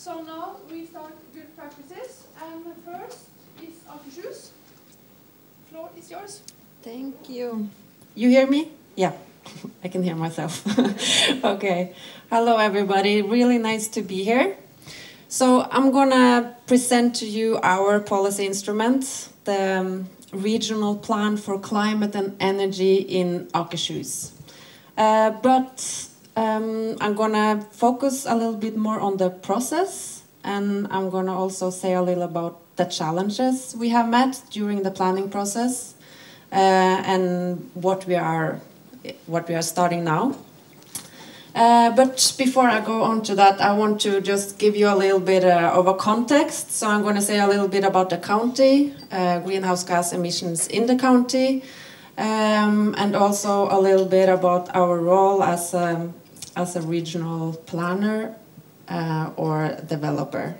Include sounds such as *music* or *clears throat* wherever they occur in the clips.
So now we start good practices, and first is Akershus. Floor is yours. Thank you. You hear me? Yeah, *laughs* I can hear myself. *laughs* okay. Hello, everybody. Really nice to be here. So I'm gonna present to you our policy instrument, the um, regional plan for climate and energy in Akershus. Uh, but um, I'm gonna focus a little bit more on the process, and I'm gonna also say a little about the challenges we have met during the planning process, uh, and what we are what we are starting now. Uh, but before I go on to that, I want to just give you a little bit uh, of a context. So I'm going to say a little bit about the county, uh, greenhouse gas emissions in the county, um, and also a little bit about our role as a, as a regional planner uh, or developer.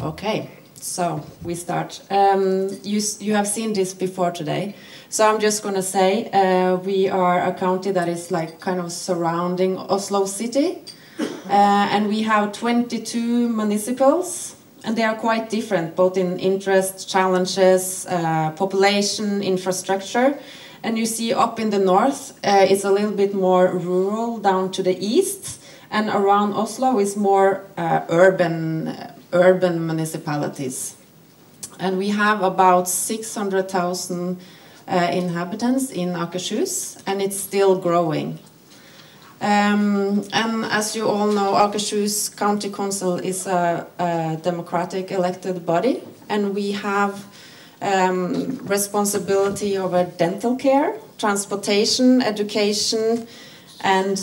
Okay, so we start. Um, you, you have seen this before today. So I'm just going to say uh, we are a county that is like kind of surrounding Oslo city. Uh, and we have 22 municipals, and they are quite different, both in interest, challenges, uh, population, infrastructure. And you see up in the north, uh, it's a little bit more rural down to the east, and around Oslo is more uh, urban, urban municipalities. And we have about 600,000 uh, inhabitants in Akershus, and it's still growing. Um, and as you all know, Akershus County Council is a, a democratic elected body, and we have um, responsibility over dental care, transportation, education, and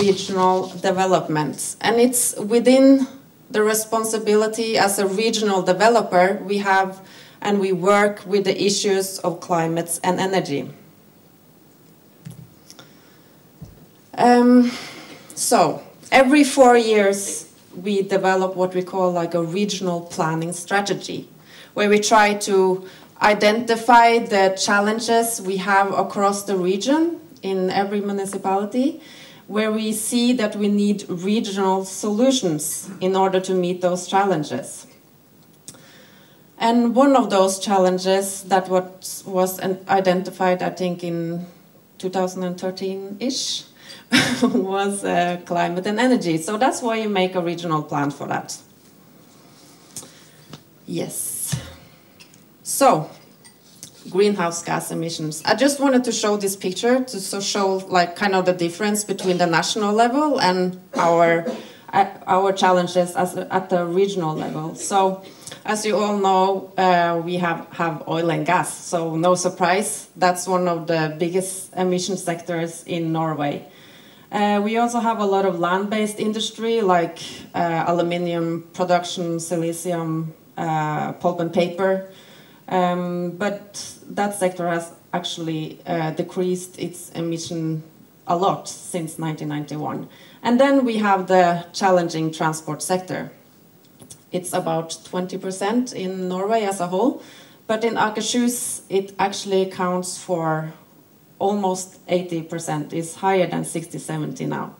regional development. And it's within the responsibility as a regional developer we have and we work with the issues of climate and energy. Um, so, every four years, we develop what we call like a regional planning strategy, where we try to identify the challenges we have across the region in every municipality, where we see that we need regional solutions in order to meet those challenges. And one of those challenges that was, identified, I think, in 2013-ish, *laughs* was uh, climate and energy. So that's why you make a regional plan for that. Yes. So, greenhouse gas emissions. I just wanted to show this picture to so show like kind of the difference between the national level and our uh, our challenges as, at the regional level. So as you all know, uh, we have, have oil and gas, so no surprise, that's one of the biggest emission sectors in Norway. Uh, we also have a lot of land-based industry like uh, aluminium production, silicium, uh, pulp and paper, um, but that sector has actually uh, decreased its emission a lot since 1991. And then we have the challenging transport sector. It's about 20% in Norway as a whole, but in Akershus it actually accounts for almost 80%. It's higher than 60, 70 now.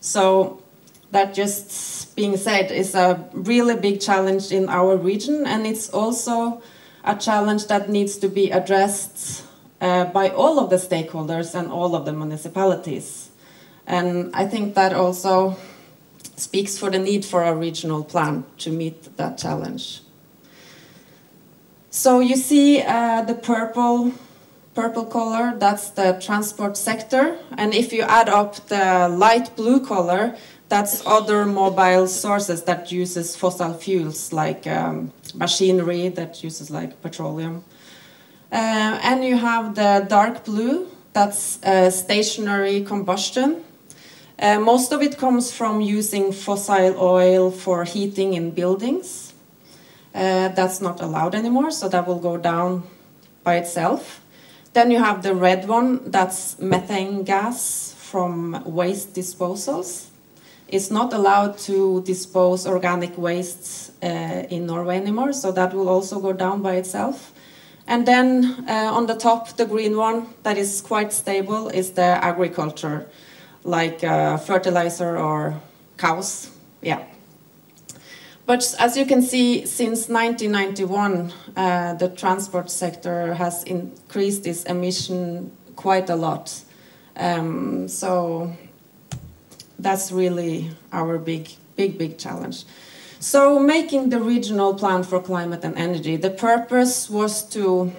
So that just being said is a really big challenge in our region and it's also a challenge that needs to be addressed uh, by all of the stakeholders and all of the municipalities. And I think that also speaks for the need for a regional plan to meet that challenge. So you see uh, the purple, purple color, that's the transport sector. And if you add up the light blue color, that's other mobile sources that uses fossil fuels like um, machinery that uses like petroleum. Uh, and you have the dark blue, that's uh, stationary combustion. Uh, most of it comes from using fossil oil for heating in buildings. Uh, that's not allowed anymore, so that will go down by itself. Then you have the red one, that's methane gas from waste disposals. It's not allowed to dispose organic wastes uh, in Norway anymore, so that will also go down by itself. And then uh, on the top, the green one, that is quite stable, is the agriculture like uh, fertilizer or cows. Yeah. But as you can see, since 1991, uh, the transport sector has increased its emission quite a lot. Um, so that's really our big, big, big challenge. So making the regional plan for climate and energy, the purpose was to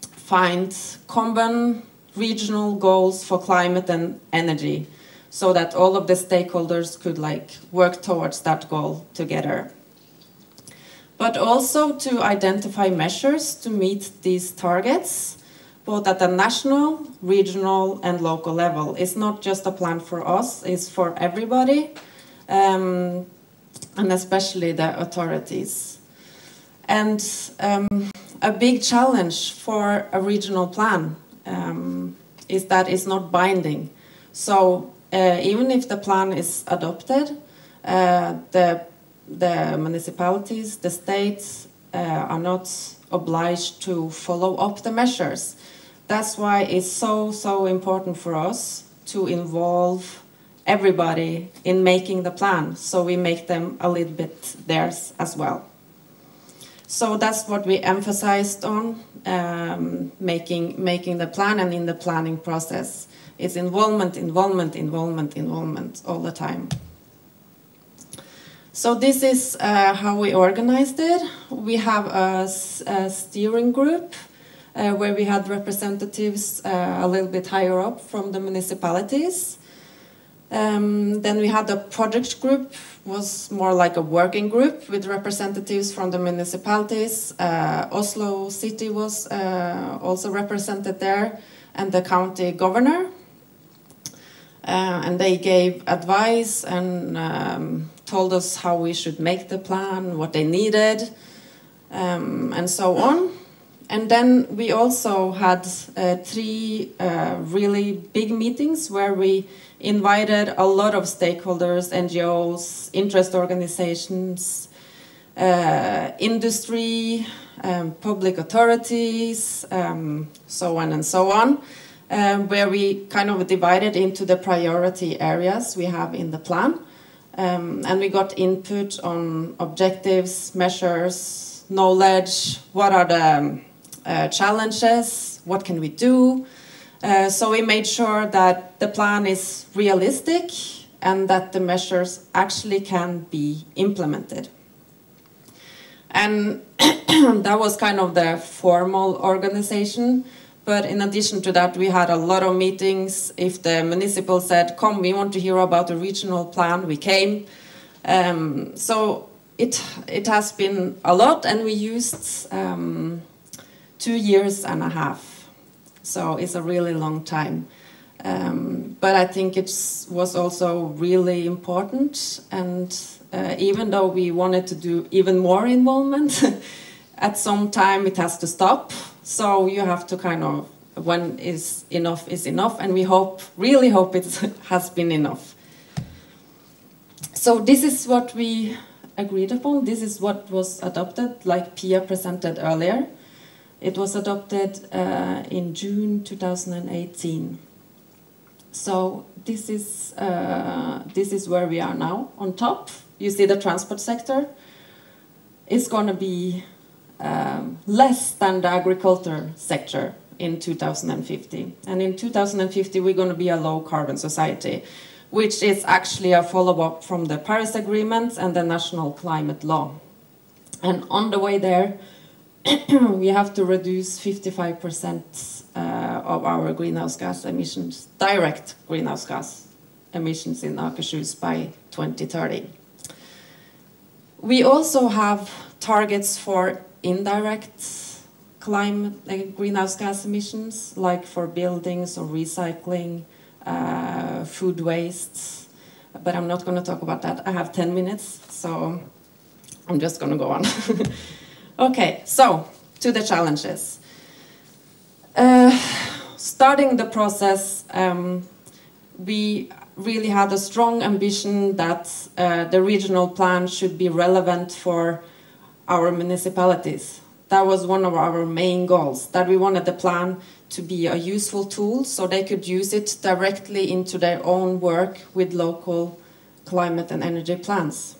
find common regional goals for climate and energy so that all of the stakeholders could like work towards that goal together. But also to identify measures to meet these targets, both at the national, regional, and local level. It's not just a plan for us, it's for everybody, um, and especially the authorities. And um, a big challenge for a regional plan um, is that it's not binding. So uh, even if the plan is adopted, uh, the, the municipalities, the states uh, are not obliged to follow up the measures. That's why it's so, so important for us to involve everybody in making the plan, so we make them a little bit theirs as well. So that's what we emphasized on, um, making, making the plan and in the planning process. It's involvement, involvement, involvement, involvement all the time. So this is uh, how we organized it. We have a, a steering group where we had representatives uh, a little bit higher up from the municipalities. Um, then we had a project group, was more like a working group with representatives from the municipalities. Uh, Oslo City was uh, also represented there, and the county governor. Uh, and they gave advice and um, told us how we should make the plan, what they needed, um, and so on. And then we also had uh, three uh, really big meetings where we invited a lot of stakeholders, NGOs, interest organizations, uh, industry, um, public authorities, um, so on and so on, um, where we kind of divided into the priority areas we have in the plan. Um, and we got input on objectives, measures, knowledge, what are the uh, challenges, what can we do, uh, so we made sure that the plan is realistic and that the measures actually can be implemented. And *clears throat* that was kind of the formal organization. But in addition to that, we had a lot of meetings. If the municipal said, come, we want to hear about the regional plan, we came. Um, so it, it has been a lot, and we used um, two years and a half so it's a really long time. Um, but I think it was also really important. And uh, even though we wanted to do even more involvement, *laughs* at some time it has to stop. So you have to kind of, when is enough is enough. And we hope, really hope it *laughs* has been enough. So this is what we agreed upon. This is what was adopted, like Pia presented earlier. It was adopted uh, in June 2018. So this is, uh, this is where we are now. On top, you see the transport sector. It's going to be um, less than the agriculture sector in 2050. And in 2050, we're going to be a low carbon society, which is actually a follow up from the Paris Agreement and the national climate law. And on the way there, *coughs* we have to reduce 55% uh, of our greenhouse gas emissions, direct greenhouse gas emissions in Akershus by 2030. We also have targets for indirect climate uh, greenhouse gas emissions, like for buildings or recycling, uh, food waste. But I'm not going to talk about that. I have 10 minutes, so I'm just going to go on. *laughs* Okay, so to the challenges. Uh, starting the process, um, we really had a strong ambition that uh, the regional plan should be relevant for our municipalities. That was one of our main goals, that we wanted the plan to be a useful tool so they could use it directly into their own work with local climate and energy plans.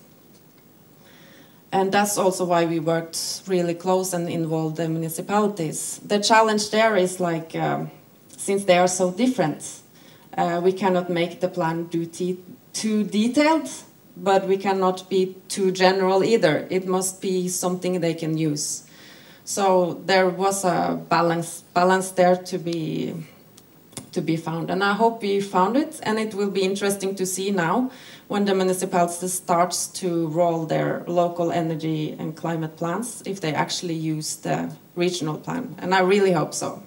And that's also why we worked really close and involved the municipalities. The challenge there is like, um, since they are so different, uh, we cannot make the plan too detailed, but we cannot be too general either. It must be something they can use. So there was a balance, balance there to be to be found. And I hope we found it, and it will be interesting to see now when the municipality starts to roll their local energy and climate plans, if they actually use the regional plan. And I really hope so.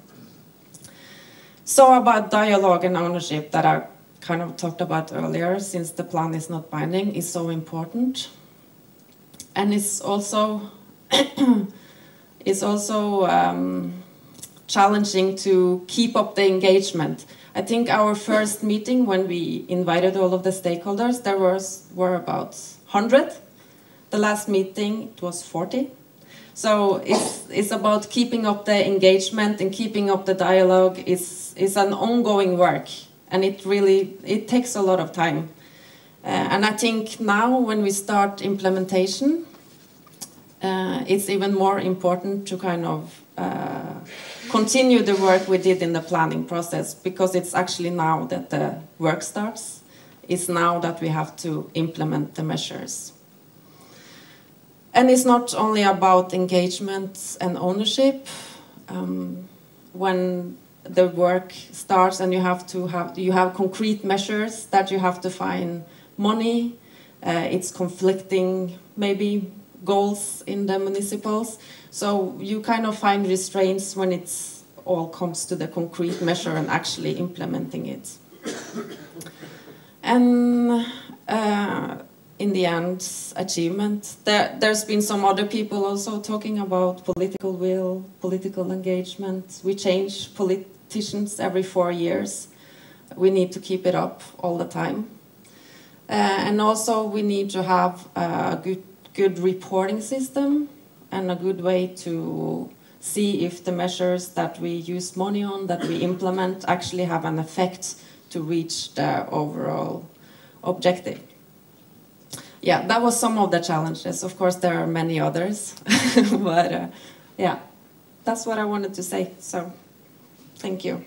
So about dialogue and ownership that I kind of talked about earlier, since the plan is not binding, is so important. And it's also, *coughs* it's also um, challenging to keep up the engagement. I think our first meeting when we invited all of the stakeholders, there was were about 100. The last meeting it was 40. So it's it's about keeping up the engagement and keeping up the dialogue. It's it's an ongoing work, and it really it takes a lot of time. Uh, and I think now when we start implementation, uh, it's even more important to kind of uh, continue the work we did in the planning process because it's actually now that the work starts. It's now that we have to implement the measures. And it's not only about engagement and ownership. Um, when the work starts and you have to have you have concrete measures that you have to find money, uh, it's conflicting maybe goals in the municipals. So you kind of find restraints when it's all comes to the concrete measure and actually implementing it. and uh, in the end, achievement. There, there's been some other people also talking about political will, political engagement. We change politicians every four years. We need to keep it up all the time. Uh, and also, we need to have a good, good reporting system and a good way to see if the measures that we use money on, that we implement, actually have an effect to reach the overall objective. Yeah, that was some of the challenges. Of course, there are many others, *laughs* but uh, yeah, that's what I wanted to say. So, thank you.